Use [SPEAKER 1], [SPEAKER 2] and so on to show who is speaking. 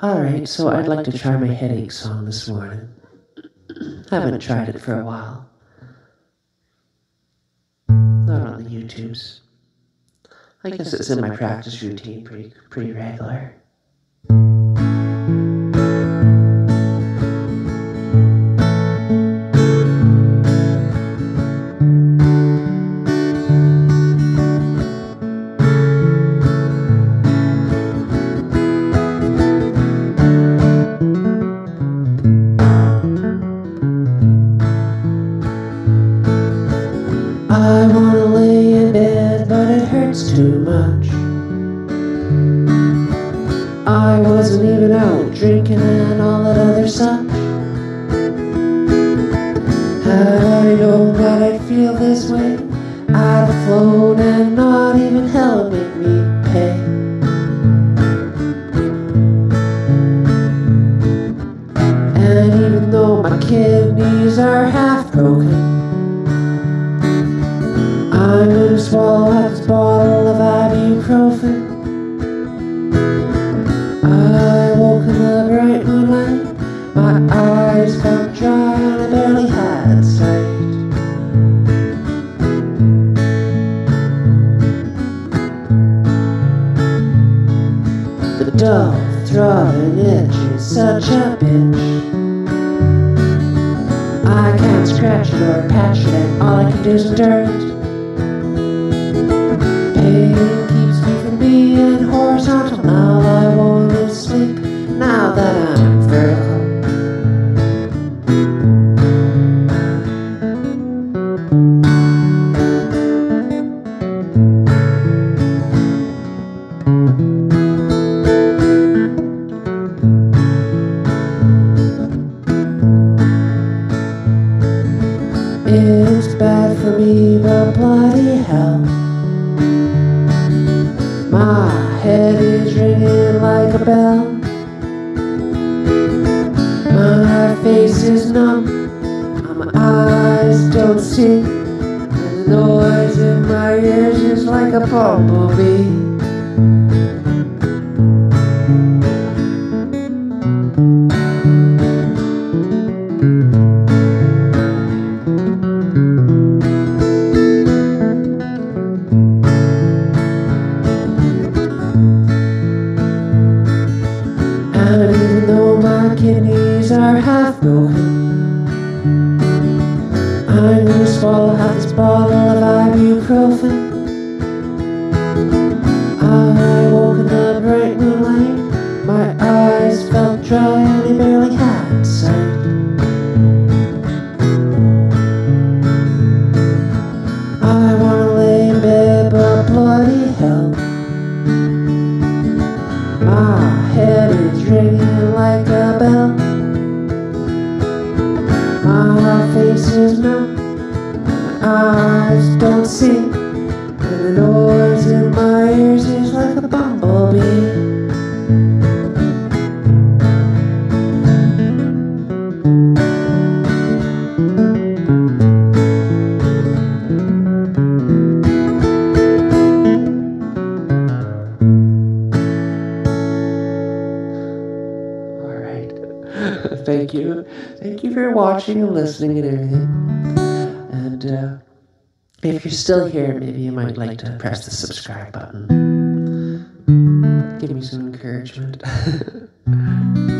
[SPEAKER 1] Alright, so I'd like to try my headache song this morning. Haven't tried it for a while. Not on the YouTubes. I guess it's in my practice routine pretty pretty regular. I wanna lay in bed, but it hurts too much. I wasn't even out drinking and all that other stuff. Had I known that I'd feel this way, I'd have flown and not even hell make me pay. And even though my kidneys are half broken, I'm gonna swallow half this bottle of ibuprofen. I woke in the bright moonlight, my eyes felt dry and I barely had sight. The dull, throbbing itch is such a bitch. I can't scratch it or patch it, and all I can do is endure Now face is numb, and my eyes don't see. And the noise in my ears is like a bumblebee. Kidneys are half broken, I'm gonna swallow half this bottle of ibuprofen. My face is my eyes don't see, Thank you. Thank you for watching and listening and everything. And uh, if you're still here, maybe you might like to press the subscribe button. Give me some encouragement.